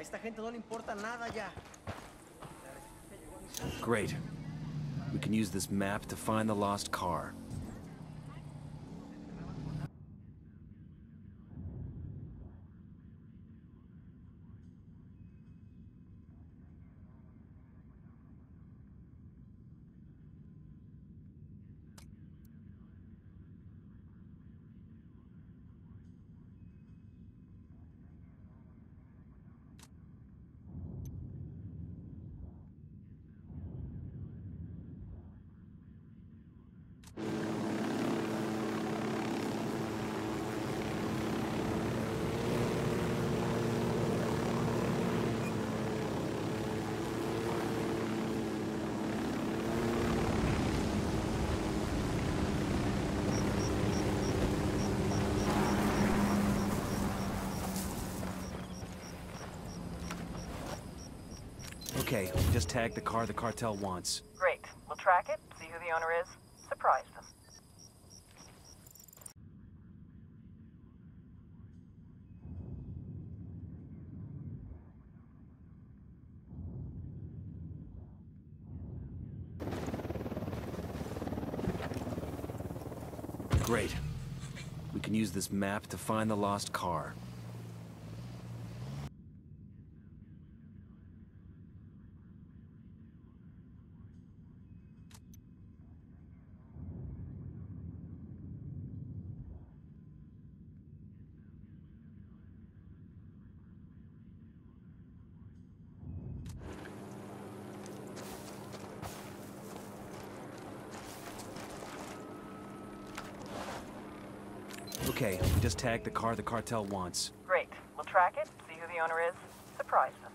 Esta gente no le importa nada ya. Great. We can use this map to find the lost car. Okay, just tag the car the cartel wants. Great. We'll track it, see who the owner is, surprise them. Great. We can use this map to find the lost car. Okay, just tagged the car the cartel wants. Great. We'll track it, see who the owner is, surprise them.